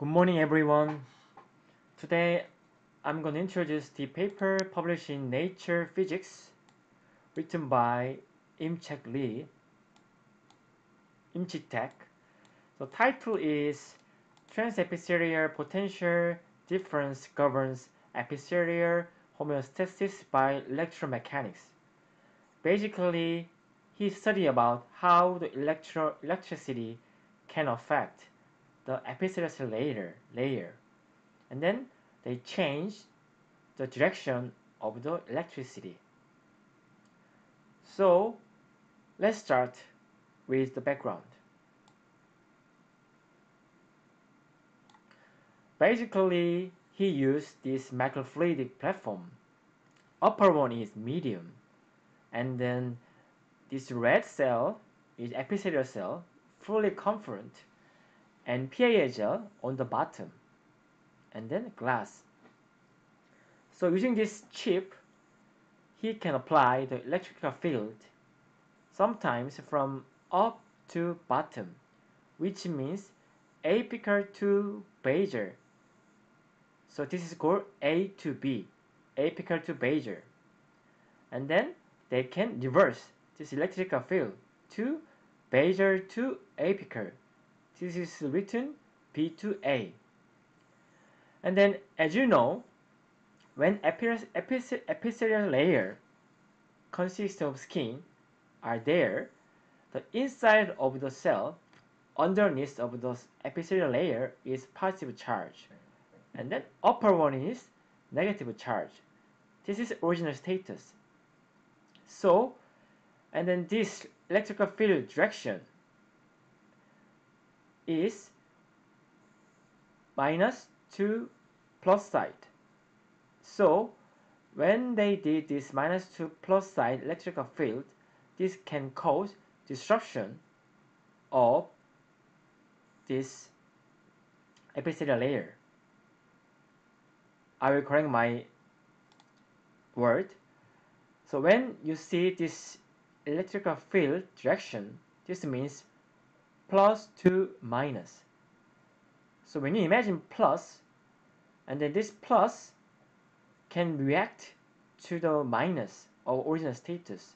Good morning everyone. Today I'm going to introduce the paper published in Nature Physics written by Im-Chek Lee, Imchitek. The title is Transepithelial Potential Difference Governs Epithelial Homeostasis by Electromechanics. Basically, he studied about how the electro electricity can affect the epithelial layer, layer. And then they change the direction of the electricity. So let's start with the background. Basically, he used this microfluidic platform. Upper one is medium, and then this red cell is epithelial cell, fully confluent, and gel on the bottom, and then glass. So using this chip, he can apply the electrical field, sometimes from up to bottom, which means apical to basal so this is called A to B, apical to basal. And then they can reverse this electrical field to basal to apical. This is written B to A. And then as you know, when epithelial layer consists of skin are there, the inside of the cell underneath of the epithelial layer is positive charge and then upper one is negative charge. This is original status. So, and then this electrical field direction is 2 plus side. So, when they did this 2 plus side electrical field, this can cause disruption of this epithelial layer. I will correct my word. So when you see this electrical field direction, this means plus to minus. So when you imagine plus, and then this plus can react to the minus of original status,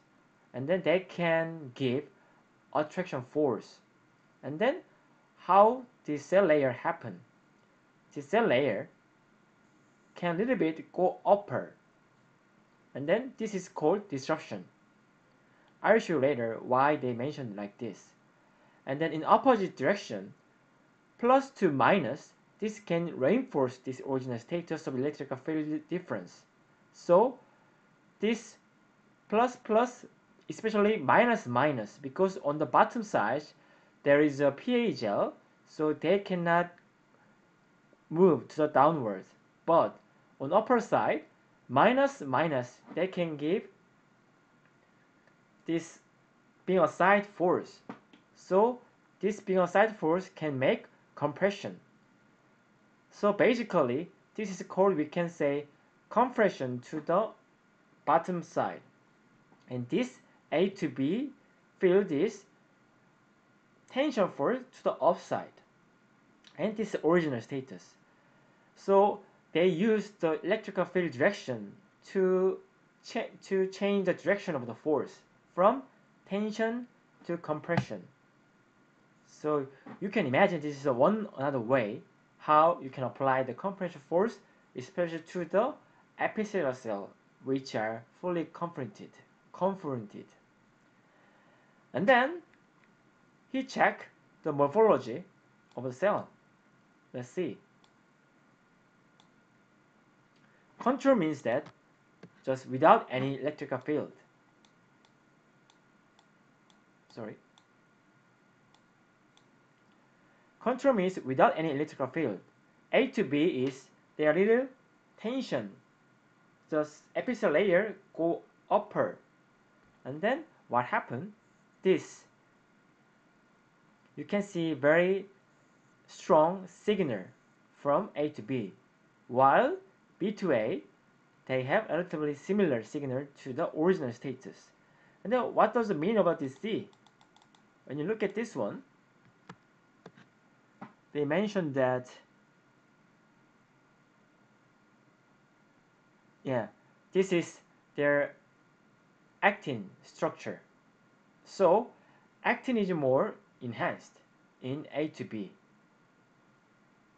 and then they can give attraction force. And then how this cell layer happen? This cell layer can a little bit go upper. And then this is called disruption. I'll show later why they mentioned like this. And then in opposite direction, plus to minus, this can reinforce this original status of electrical field difference. So this plus plus, especially minus minus, because on the bottom side there is a PA gel, so they cannot move to the downwards. But on upper side, minus minus, they can give this being a side force. So this being a side force can make compression. So basically, this is called, we can say, compression to the bottom side. And this A to B field is tension force to the upside. And this is original status. So they use the electrical field direction to, to change the direction of the force from tension to compression. So you can imagine this is one another way how you can apply the compression force especially to the epithelial cell which are fully confronted, confronted. And then he checked the morphology of the cell. Let's see. Control means that just without any electrical field. Sorry. Control means without any electrical field. A to B is there little tension. The epithelial layer go upper. And then what happened? This. You can see very strong signal from A to B. While B to A, they have relatively similar signal to the original status. And then what does it mean about this C? When you look at this one, they mentioned that yeah this is their actin structure. So actin is more enhanced in A to B.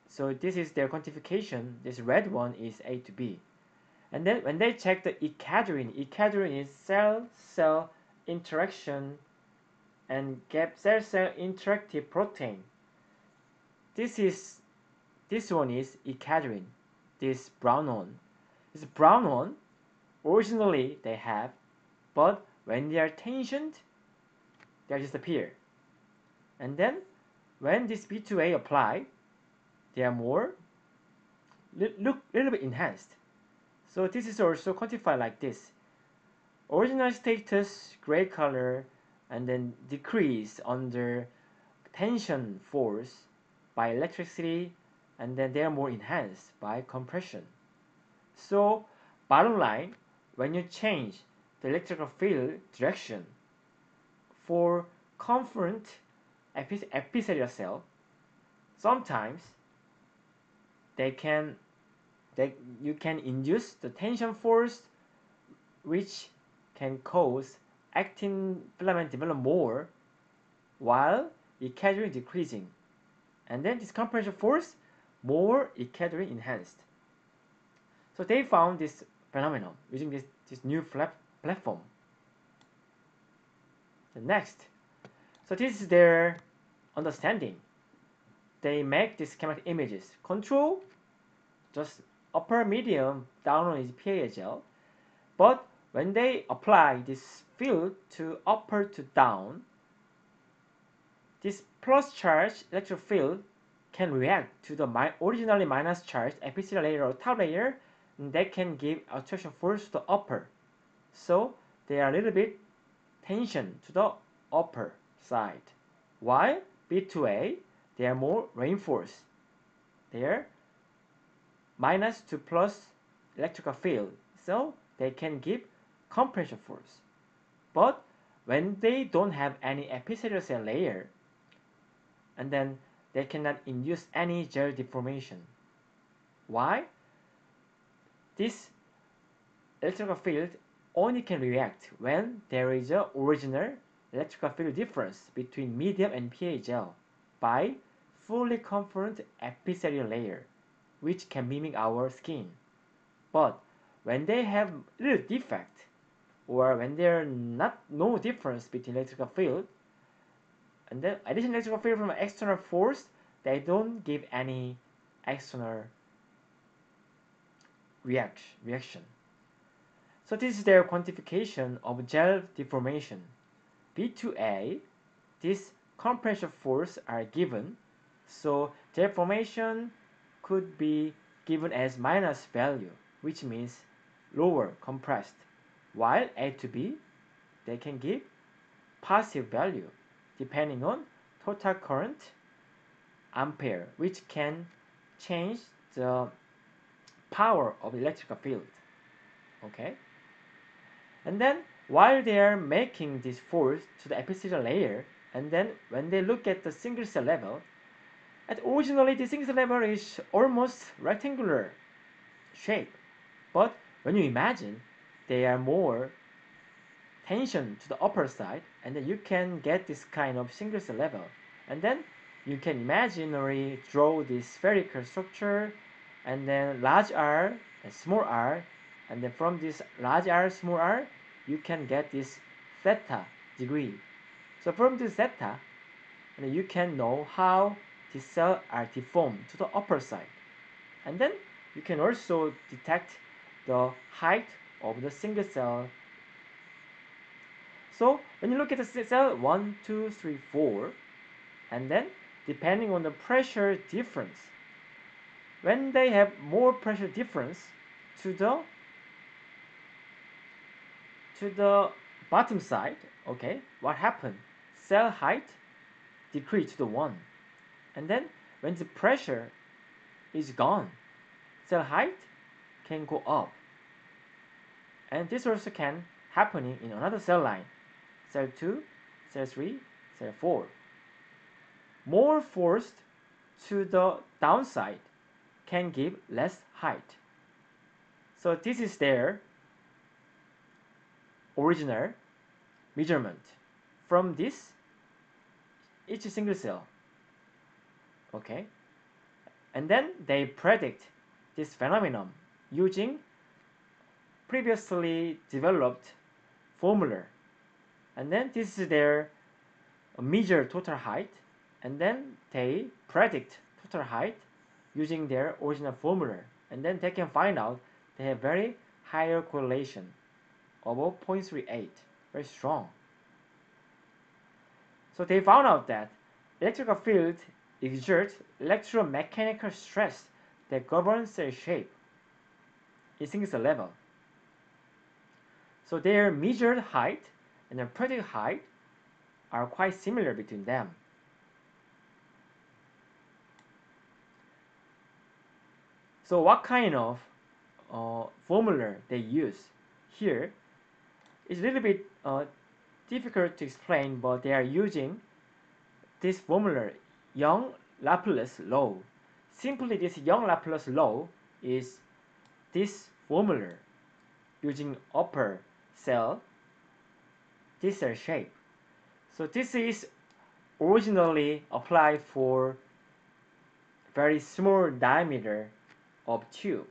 So this is their quantification. This red one is A to B. And then when they check the E-cadherin E-cadherin is cell cell interaction and gap cell cell interactive protein. This is this one is E-cadherin, this brown one. This brown one, originally they have, but when they are tensioned, they disappear. And then when this B2A apply, they are more look a little bit enhanced. So this is also quantified like this. Original status gray color and then decrease under tension force by electricity and then they are more enhanced by compression. So bottom line, when you change the electrical field direction for confluent epicellular cell, sometimes they can they, you can induce the tension force which can cause actin filament develop more while E-cadherin decreasing and then this compression force more E-cadherin enhanced so they found this phenomenon using this, this new flap platform the next so this is their understanding they make these schematic images. Control, just upper medium, down is PA gel. But when they apply this field to upper to down, this plus charge electric field can react to the mi originally minus charge epithelial layer or top layer, and they can give attraction force to the upper. So they are a little bit tension to the upper side. While B2A they are more reinforced. They are minus to plus electrical field, so they can give compression force. But when they don't have any epithelial cell layer, and then they cannot induce any gel deformation. Why? This electrical field only can react when there is a original electrical field difference between medium and PA gel by fully confluent epithelial layer, which can mimic our skin. But when they have little defect, or when there are not no difference between electrical field, and then additional electrical field from external force, they don't give any external reaction. reaction. So this is their quantification of gel deformation. B2A, this compression force are given so their formation could be given as minus value, which means lower compressed. While A to B, they can give positive value depending on total current ampere, which can change the power of electrical field. Okay? And then while they are making this force to the epithelial layer, and then when they look at the single cell level, and originally the single cell level is almost rectangular shape, but when you imagine they are more tension to the upper side, and then you can get this kind of single cell level, and then you can imaginary draw this spherical structure, and then large r and small r, and then from this large r, small r, you can get this theta degree. So from this theta, and you can know how the cell are deformed to the upper side. And then you can also detect the height of the single cell. So when you look at the cell 1, 2, 3, 4, and then depending on the pressure difference, when they have more pressure difference to the to the bottom side, okay, what happened? Cell height decreased to the 1. And then when the pressure is gone, cell height can go up. And this also can happening in another cell line, cell 2, cell 3, cell 4. More force to the downside can give less height. So this is their original measurement from this each single cell. Okay, and then they predict this phenomenon using previously developed formula and then this is their measure total height. And then they predict total height using their original formula. And then they can find out they have very higher correlation above 0.38 very strong. So they found out that electrical field exerts electromechanical stress that governs their shape. In single level. So their measured height and the predicted height are quite similar between them. So what kind of uh, formula they use here is a little bit uh, difficult to explain, but they are using this formula, Young Laplace law. Simply, this Young Laplace law is this formula using upper cell this shape. So this is originally applied for very small diameter of tube.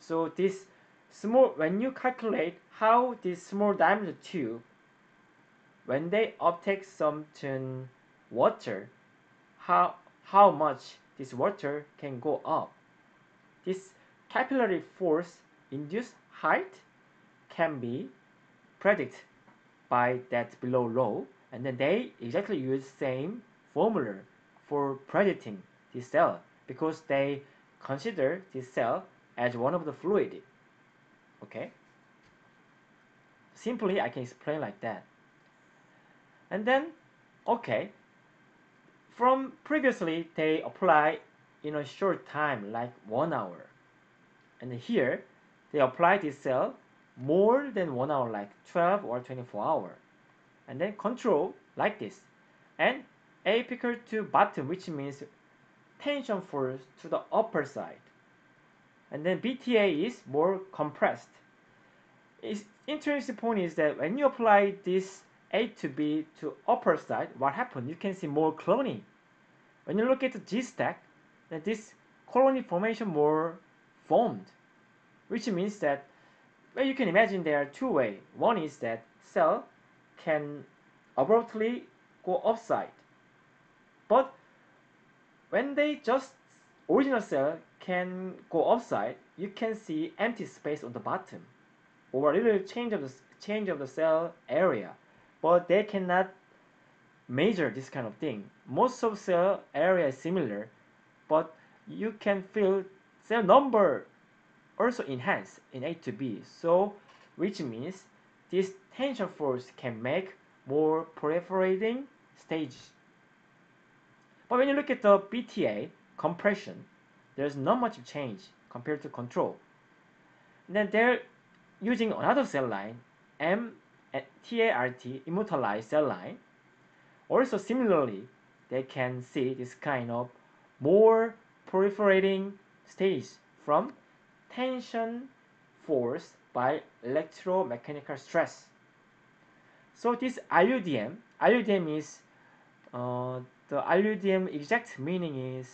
So this small, when you calculate how this small diameter tube, when they uptake some water, how, how much this water can go up. This capillary force induced height can be predicted by that below law and then they exactly use same formula for predicting this cell because they consider this cell as one of the fluid. Okay? Simply I can explain like that. And then okay. From previously they apply in a short time like one hour. And here they apply this cell more than one hour like 12 or 24 hour. And then control like this. And apical to bottom which means tension force to the upper side. And then BTA is more compressed. Its interesting point is that when you apply this A to B to upper side what happened you can see more cloning. When you look at the G stack then this colony formation more formed which means that well, you can imagine there are two ways. One is that cell can abruptly go upside. But when they just original cell can go upside, you can see empty space on the bottom or a little change of the change of the cell area. But they cannot measure this kind of thing. Most of cell area is similar, but you can feel cell number also enhanced in A to B. So, which means this tension force can make more proliferating stages. But when you look at the BTA compression, there's not much change compared to control. And then they're using another cell line, M uh, TART immortalized cell line. Also similarly, they can see this kind of more proliferating stage from tension force by electromechanical stress. So this IUDM, IUDM is, uh, the IUDM exact meaning is,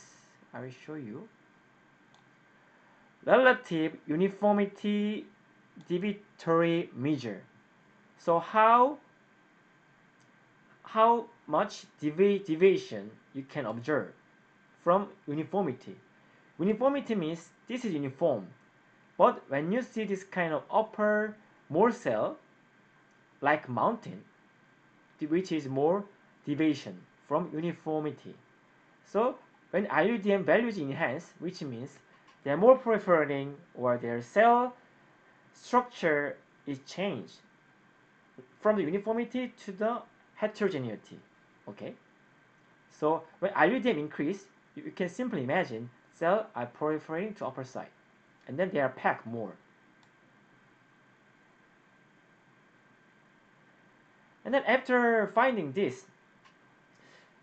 I will show you. Relative uniformity deviatory measure. So how, how much devi deviation you can observe from uniformity. Uniformity means this is uniform but when you see this kind of upper more cell, like mountain, which is more deviation from uniformity. So when IUDM values enhance, which means they're more proliferating or their cell structure is changed from the uniformity to the heterogeneity. Okay. So when IUDM increase, you can simply imagine cell are proliferating to upper side and then they are packed more. And then after finding this,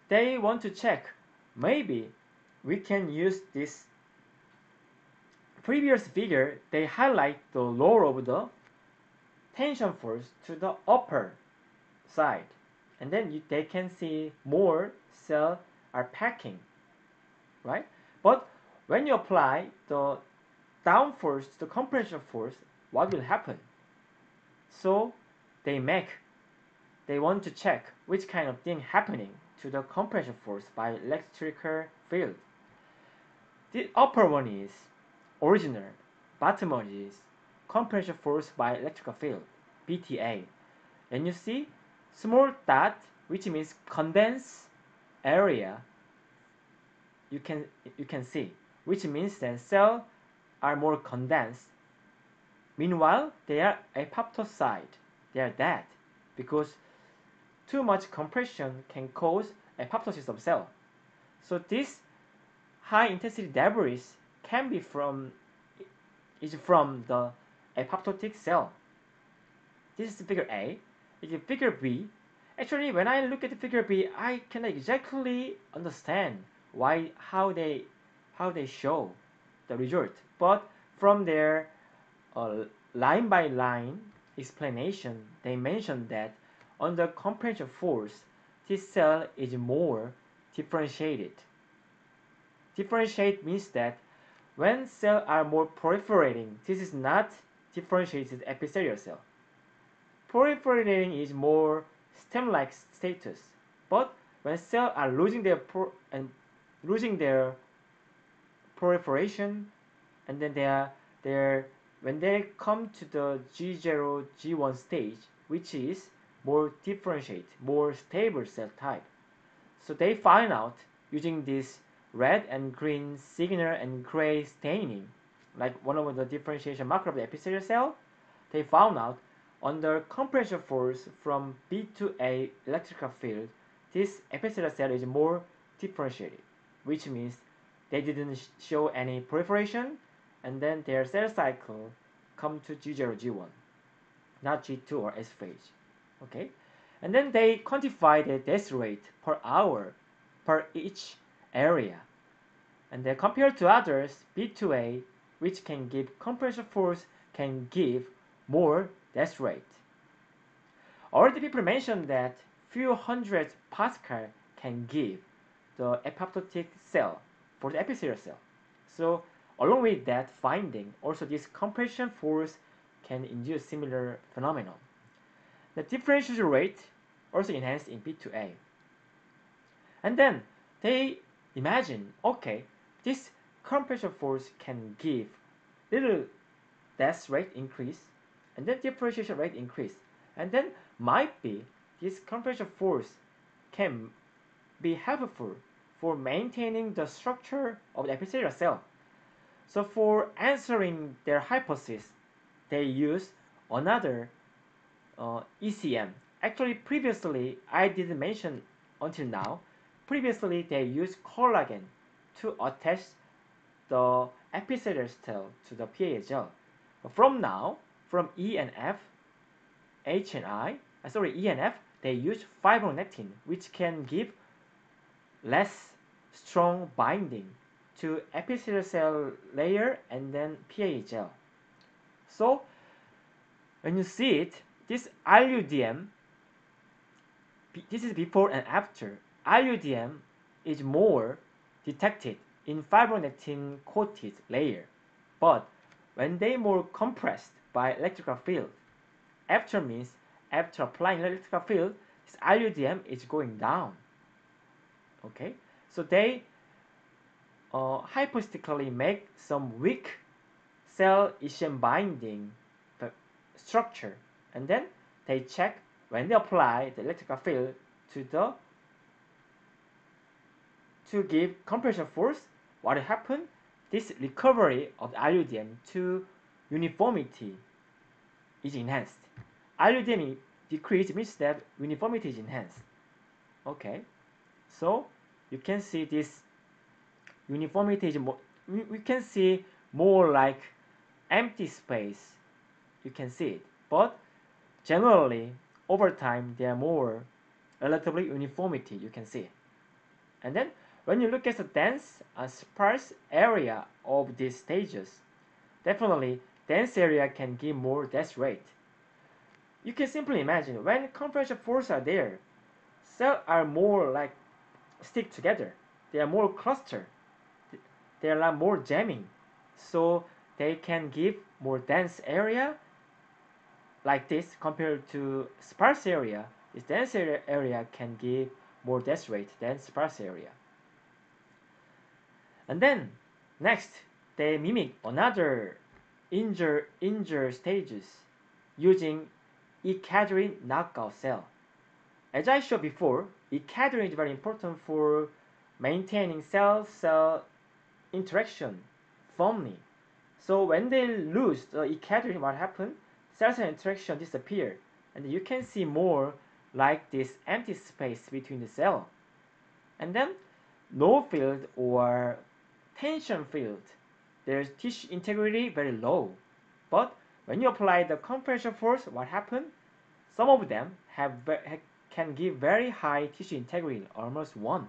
they want to check maybe we can use this previous figure, they highlight the lower of the tension force to the upper side. And then you, they can see more cells are packing, right? But when you apply the down force to the compression force, what will happen? So they make, they want to check which kind of thing happening to the compression force by electrical field. The upper one is original, bottom one is compression force by electrical field, BTA. And you see small dot, which means condensed area, you can, you can see, which means then cells are more condensed. Meanwhile, they are apoptosis. They are dead because too much compression can cause apoptosis of cell. So this high intensity debris can be from is from the apoptotic cell. This is figure A. Is figure B. Actually, when I look at the figure B, I can exactly understand why how they how they show the result. But from their uh, line by line explanation, they mentioned that under compression force, this cell is more differentiated. Differentiate means that when cells are more proliferating, this is not differentiated epithelial cell. Proliferating is more stem-like status, but when cells are losing their and losing their proliferation, and then they are they when they come to the G0 G1 stage, which is more differentiate, more stable cell type. So they find out using this red and green signal and gray staining, like one of the differentiation marker of the epithelial cell, they found out under compression force from B to A electrical field, this epithelial cell is more differentiated, which means they didn't show any proliferation, and then their cell cycle come to G0, G1, not G2 or S phase. Okay? And then they quantify the death rate per hour per each area. And they compared to others B2A which can give compression force can give more death rate. Already people mentioned that few hundred Pascal can give the apoptotic cell for the epithelial cell so along with that finding also this compression force can induce similar phenomenon the differentiation rate also enhanced in B2A. And then they imagine, okay, this compression force can give little death rate increase and then differentiation rate increase. And then might be this compression force can be helpful for maintaining the structure of the epithelial cell. So for answering their hypothesis, they use another uh, ECM. Actually, previously, I didn't mention until now, previously they used collagen to attach the epithelial cell to the PA gel. From now, from E and F, H and I, uh, sorry, E and F, they use fibronectin, which can give less strong binding to epithelial cell layer and then PA gel. So when you see it, this IUDM, this is before and after. IUDM is more detected in fibronectin coated layer, but when they more compressed by electrical field, after means after applying electrical field, this IUDM is going down. Okay, so they uh, hypothetically make some weak cell ECM binding structure. And then they check when they apply the electrical field to the to give compression force what happened? This recovery of the IUDM to uniformity is enhanced. IUDM decrease means that uniformity is enhanced. Okay? So you can see this uniformity is more we, we can see more like empty space you can see it but Generally, over time, there are more relatively uniformity you can see. And then when you look at the dense and sparse area of these stages, definitely dense area can give more death rate. You can simply imagine when compression forces are there, cells are more like stick together. They are more clustered. They are more jamming. So they can give more dense area like this compared to sparse area. This dense area, can give more death rate than sparse area. And then next, they mimic another injure injure stages using E-cadherin knockout cell. As I showed before, E-cadherin is very important for maintaining cell-cell interaction firmly. So when they lose uh, the E-cadherin, what happens? Cell-cell interaction disappear, and you can see more like this empty space between the cell. And then no field or tension field, there's tissue integrity very low. But when you apply the compression force, what happens? Some of them have can give very high tissue integrity, almost 1.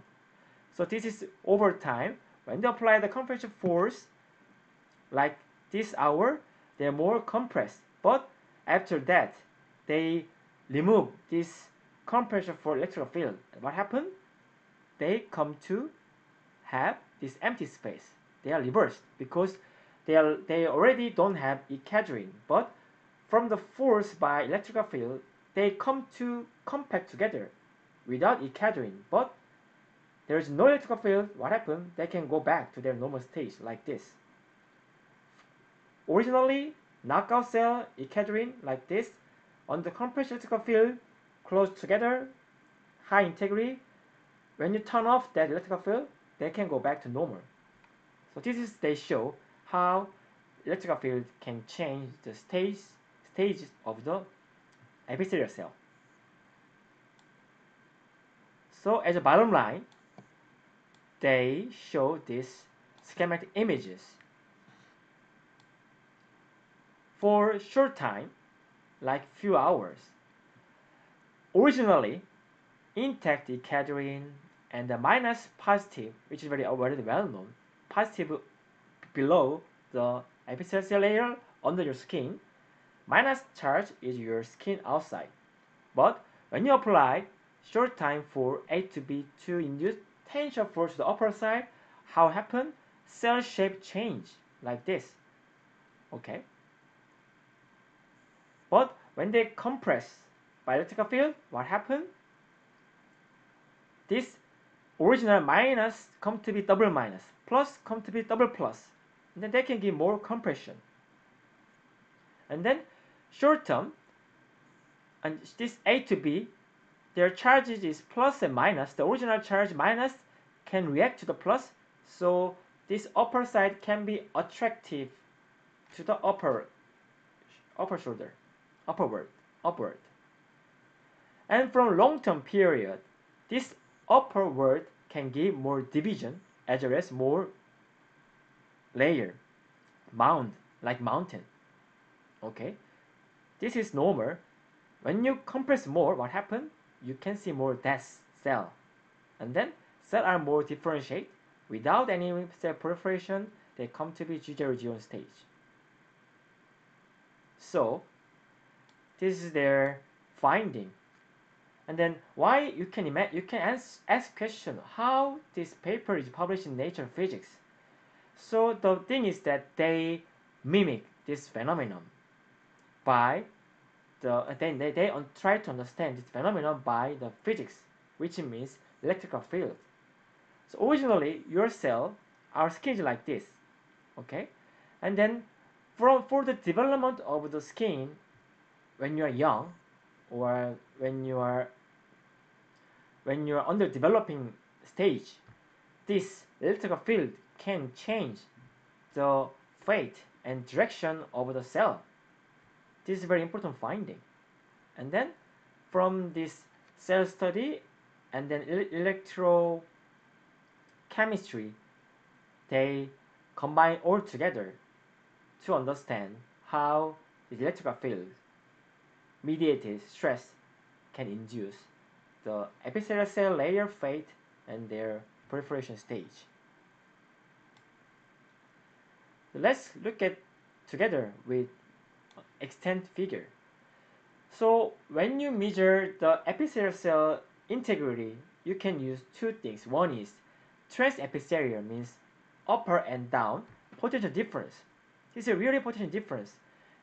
So this is over time. When they apply the compression force, like this hour, they're more compressed. But after that, they remove this compression for electrical field. What happened? They come to have this empty space. They are reversed because they are they already don't have E-cadherin, but from the force by electrical field, they come to compact together without E-cadherin. But there is no electrical field. What happened? They can go back to their normal state like this. Originally, knockout cell E-cadherin like this. On the compressed electrical field, close together, high integrity. When you turn off that electrical field, they can go back to normal. So this is they show how electrical field can change the stage stages of the epithelial cell. So as a bottom line, they show these schematic images. For short time, like few hours, Originally, intact E-cadherin and the minus positive, which is very uh, already well known, positive below the epithelial layer under your skin, minus charge is your skin outside. But when you apply short time for A to B to induce tension force to the upper side, how happen? Cell shape change like this. Okay. But when they compress by electrical field, what happen? This original minus come to be double minus, plus come to be double plus. And then they can give more compression. And then short term, and this A to B, their charges is plus and minus. The original charge minus can react to the plus, so this upper side can be attractive to the upper upper shoulder, upward, upward. And from long-term period, this upper word can give more division as well as more layer, mound, like mountain. Okay, this is normal. When you compress more, what happens? You can see more dense cell. And then cells are more differentiate. Without any cell proliferation, they come to be G0G1 stage. So, this is their finding and then why you can imagine you can ask, ask question how this paper is published in Nature Physics. So the thing is that they mimic this phenomenon by the then they, they try to understand this phenomenon by the physics, which means electrical field. So originally your cell, are skin like this, okay, and then from for the development of the skin when you are young or when you are when you are under developing stage, this electrical field can change the fate and direction of the cell. This is a very important finding. And then from this cell study and then electrochemistry, they combine all together to understand how the electrical field mediated stress can induce the epithelial cell layer fate and their proliferation stage. Let's look at together with extent figure. So when you measure the epithelial cell integrity, you can use two things. One is transepithelial means upper and down potential difference. This is a really potential difference.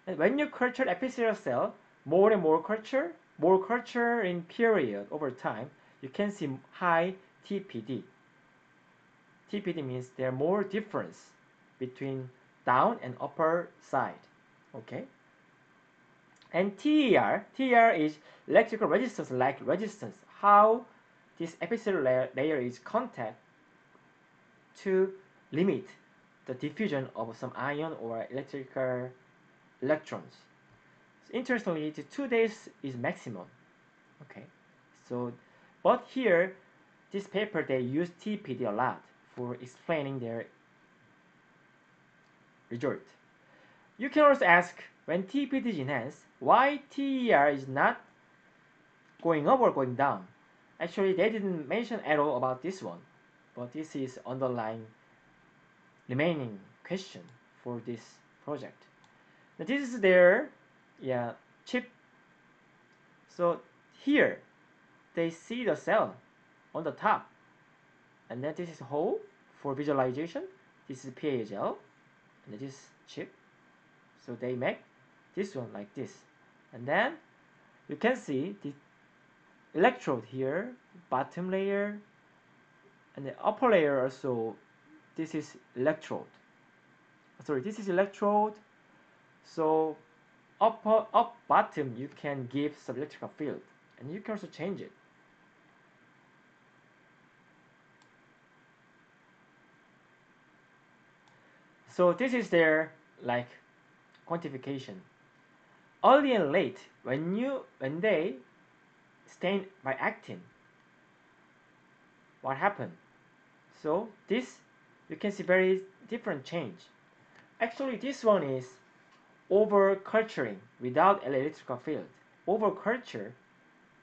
And when you culture epithelial cell, more and more culture, more culture in period over time, you can see high TPD. TPD means there are more difference between down and upper side. Okay. And TER, TER is electrical resistance like resistance. How this epithelial layer, layer is contact to limit the diffusion of some ion or electrical electrons. So interestingly, the two days is maximum. Okay, so but here, this paper they use TPD a lot for explaining their result. You can also ask when TPD is enhanced, why TER is not going up or going down? Actually, they didn't mention at all about this one, but this is underlying remaining question for this project. Now this is their yeah chip. So here they see the cell on the top, and then this is hole for visualization. This is PA gel, and this is chip. So they make this one like this, and then you can see the electrode here, bottom layer, and the upper layer also this is electrode. Sorry this is electrode. So up up bottom you can give some electrical field and you can also change it. So this is their like quantification early and late when you when they stain by actin what happened so this you can see very different change. Actually, this one is over culturing without electrical field. Over culture,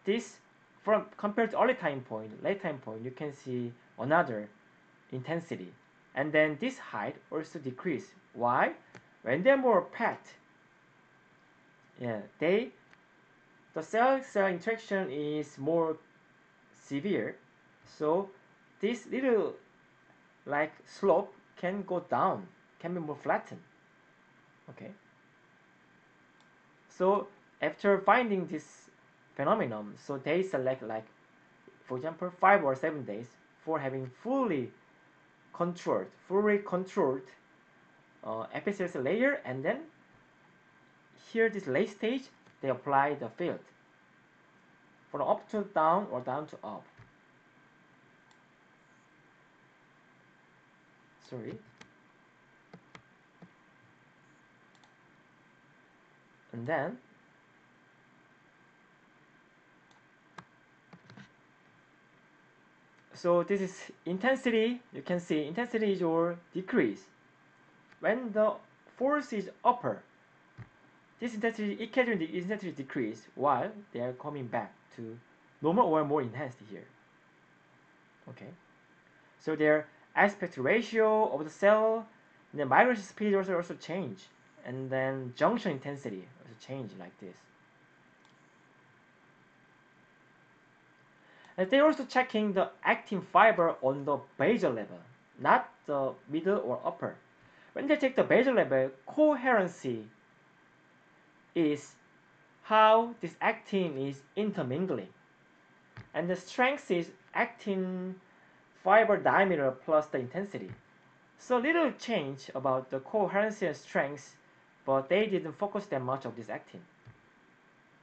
this from compared to early time point, late time point, you can see another intensity. And then this height also decrease. Why? When they're more packed, yeah, they the cell cell interaction is more severe. So this little like slope can go down, can be more flattened. Okay. So after finding this phenomenon, so they select like, for example, five or seven days for having fully controlled, fully controlled uh, epithelial layer, and then here this late stage they apply the field. From up to down or down to up. sorry. And then so this is intensity you can see intensity is your decrease. When the force is upper this intensity it intensity decrease while they are coming back to normal or more enhanced here okay so they're aspect ratio of the cell, the migration speed also also change, and then junction intensity also change like this. And they're also checking the actin fiber on the basal level, not the middle or upper. When they take the basal level, coherency is how this actin is intermingling. And the strength is actin fiber diameter plus the intensity. So little change about the coherency and strength, but they didn't focus that much of this actin.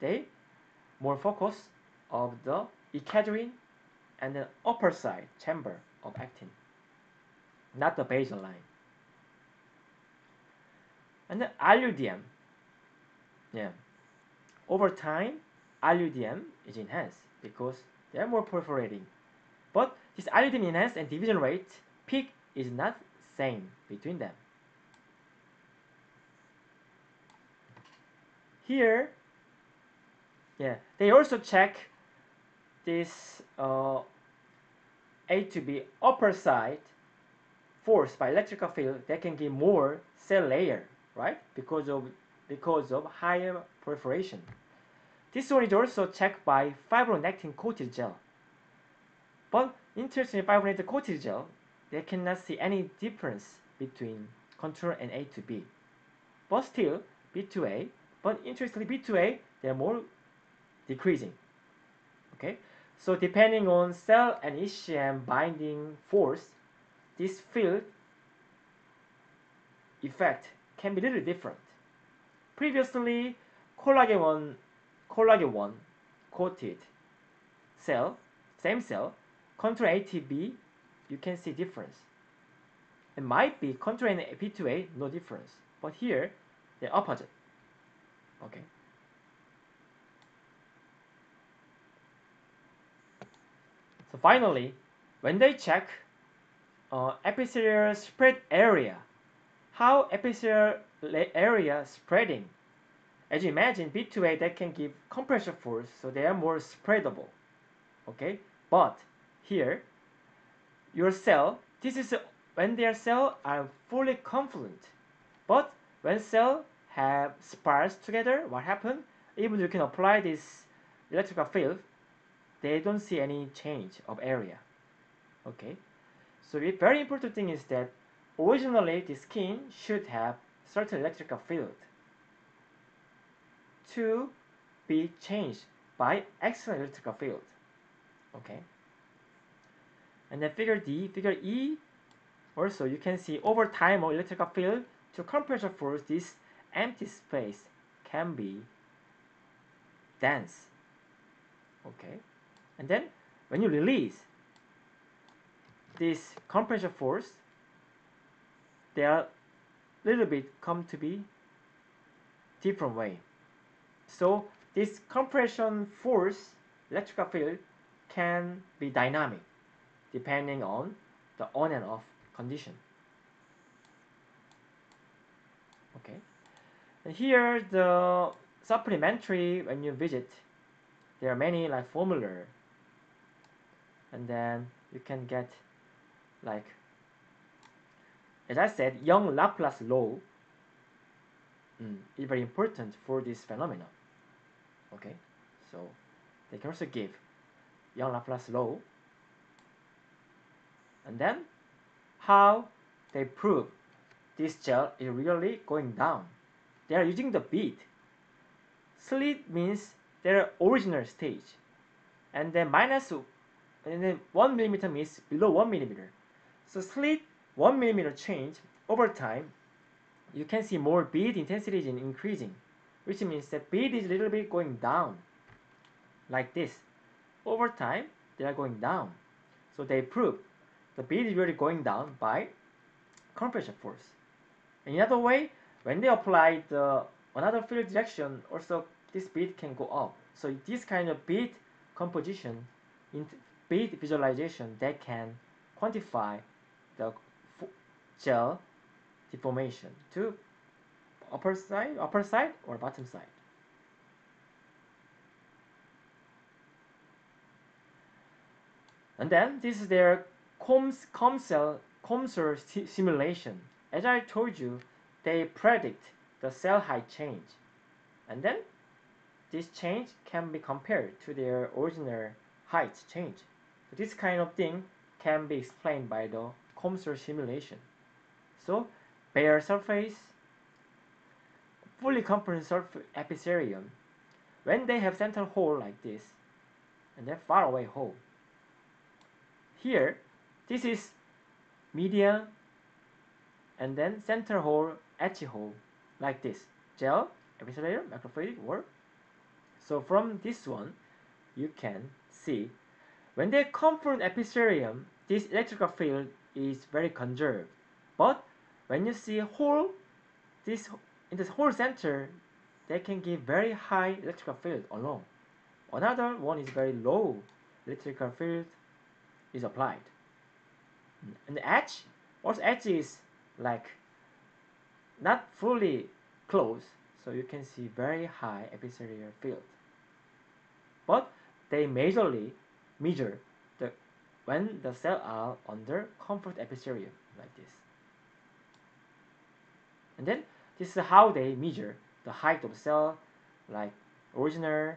They more focus of the E-cadherin and the upper side chamber of actin, not the basal line. And the IUDM, yeah, over time, IUDM is enhanced because they are more proliferating. But this IUDM enhanced and division rate peak is not same between them. Here, yeah, they also check this uh, A to B upper side force by electrical field that can give more cell layer, right? Because of because of higher proliferation. This one is also checked by fibronectin coated gel. But interestingly, fibronectin coated gel, they cannot see any difference between control and A to B. But still, B to A, but interestingly, B to A, they're more decreasing. Okay, so depending on cell and ECM binding force, this field effect can be a little different. Previously, collagen 1, collagen 1 coated cell, same cell, control ATB, you can see difference. It might be control P2A, no difference. But here, the opposite. Okay. So finally, when they check uh, epithelial spread area, how epithelial area spreading, as you imagine, B2A that can give compression force, so they are more spreadable. Okay, but here, your cell, this is when their cell are fully confluent. But when cell have sparse together, what happen? Even you can apply this electrical field, they don't see any change of area. Okay, so the very important thing is that originally the skin should have certain electrical field to be changed by external electrical field. Okay, and then figure D, figure E, also you can see over time of electrical field to compression force this empty space can be dense. Okay, and then when you release this compression force, they are little bit come to be different way. So this compression force electrical field can be dynamic depending on the on and off condition. Okay, and here the supplementary when you visit, there are many like formula, and then you can get like as I said, Young-Laplace law mm, is very important for this phenomenon. Okay, so they can also give Young-Laplace law and then how they prove this gel is really going down. They are using the bead. Slit means their original stage. And then minus and then 1 millimeter means below 1 millimeter. So slit 1 millimeter change over time, you can see more bead intensity is increasing, which means that bead is a little bit going down, like this. Over time, they are going down. So they prove the bead is really going down by compression force. In another way, when they apply the another field direction, also this bead can go up. So this kind of bead composition, in bead visualization, that can quantify the gel deformation to upper side, upper side or bottom side. And then this is their COMSOL simulation. As I told you, they predict the cell height change. And then this change can be compared to their original height change. So this kind of thing can be explained by the COMSOL simulation. So bare surface, fully surface epithelium, when they have central hole like this, and then far away hole. Here, this is median and then center hole, edge hole, like this. Gel, epithelium, microfluidic work. So from this one, you can see when they come from epithelium, this electrical field is very conserved. But when you see hole, this in this hole center, they can give very high electrical field alone. Another one is very low electrical field is applied. And the edge, also edge is like not fully closed, so you can see very high epithelial field. But they majorly measure the when the cell are under comfort epithelium like this. And then This is how they measure the height of cell, like original,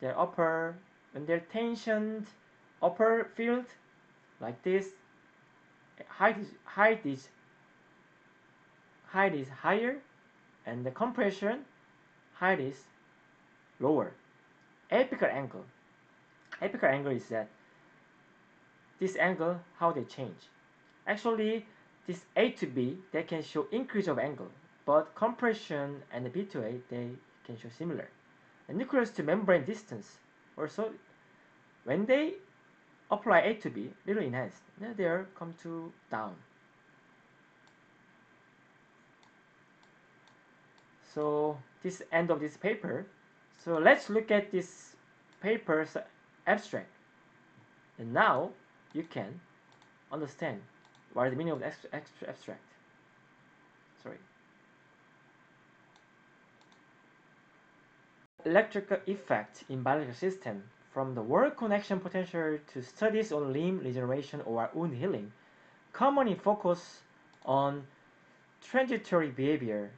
their upper, and their tensioned upper field, like this. Height is height is height is higher, and the compression height is lower. Apical angle. Apical angle is that this angle how they change. Actually, this A to B they can show increase of angle, but compression and B to A they can show similar. And nucleus to membrane distance also when they apply A to B little enhanced, they are come to down. So this end of this paper. So let's look at this paper's abstract. And now you can understand is the meaning of the abstract. Sorry. Electrical effect in biological system from the work connection potential to studies on limb regeneration or wound healing commonly focus on transitory behavior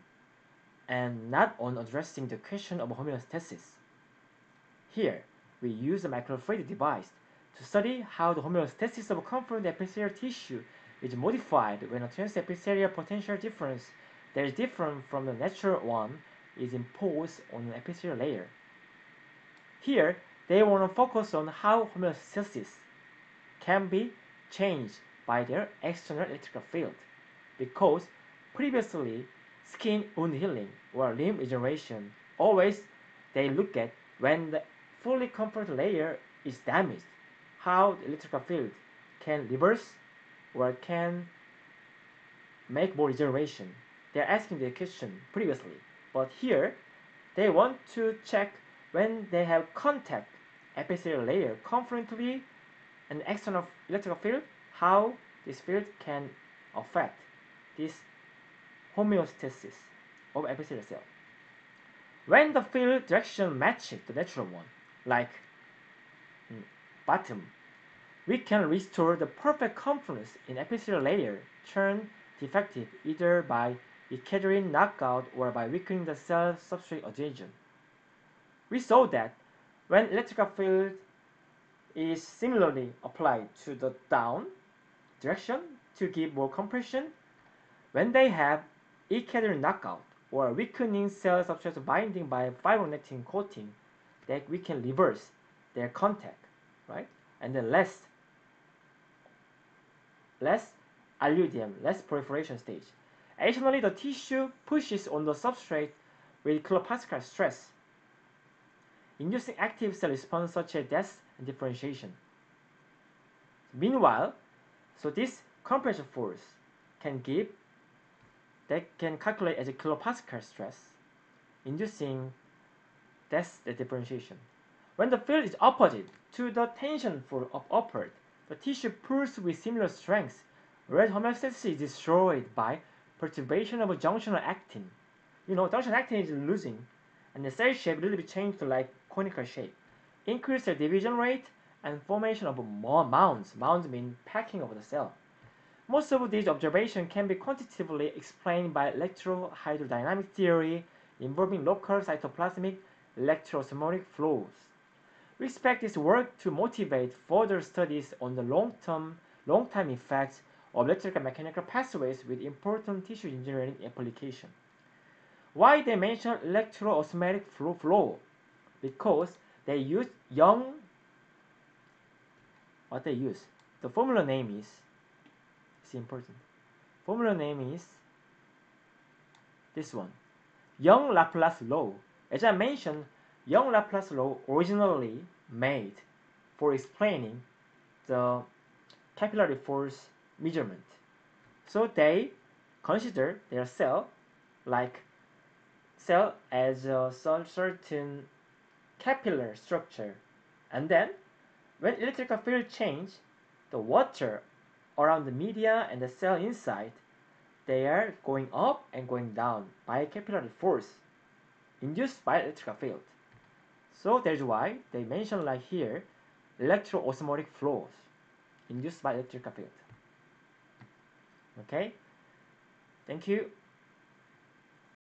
and not on addressing the question of homeostasis. Here, we use a microfluidic device to study how the homeostasis of confluent epithelial tissue is modified when a transepithelial potential difference that is different from the natural one is imposed on an epithelial layer. Here, they want to focus on how homeostasis can be changed by their external electrical field because previously skin wound healing or limb regeneration, always they look at when the fully comfort layer is damaged, how the electrical field can reverse or can make more regeneration. They're asking the question previously, but here they want to check when they have contact epithelial layer confluently an external electrical field, how this field can affect this homeostasis of epithelial cell. When the field direction matches the natural one, like mm, bottom, we can restore the perfect confluence in epithelial layer turn defective either by E-cadherin knockout or by weakening the cell substrate adhesion. We saw that when electrical field is similarly applied to the down direction to give more compression, when they have E-cadherin knockout or weakening cell substrate binding by fibronectin coating that we can reverse their contact, right? And then less, less alludium, less proliferation stage. Additionally, the tissue pushes on the substrate with kilopascal stress, inducing active cell response such as death and differentiation. Meanwhile, so this compression force can give that can calculate as a kilopascal stress, inducing death differentiation. When the field is opposite to the tension force of upward, the tissue pulls with similar strength, whereas homeostasis is destroyed by perturbation of junctional actin. You know, junctional actin is losing, and the cell shape little bit changed to like conical shape. Increase the division rate and formation of more mounds. Mounds mean packing of the cell. Most of these observations can be quantitatively explained by electrohydrodynamic theory involving local cytoplasmic electroosmotic flows. We expect this work to motivate further studies on the long-term, long-time effects of electrical mechanical pathways with important tissue engineering application. Why they mention electroosmotic flow, flow? Because they use young, what they use? The formula name is it's important. Formula name is this one. Young-Laplace law. As I mentioned, Young-Laplace law originally made for explaining the capillary force measurement. So they consider their cell like cell as a certain capillary structure. And then when electrical field change, the water around the media and the cell inside, they are going up and going down by capillary force induced by electrical field. So that's why they mention like here electroosmotic flows induced by electrical field. Okay, thank you.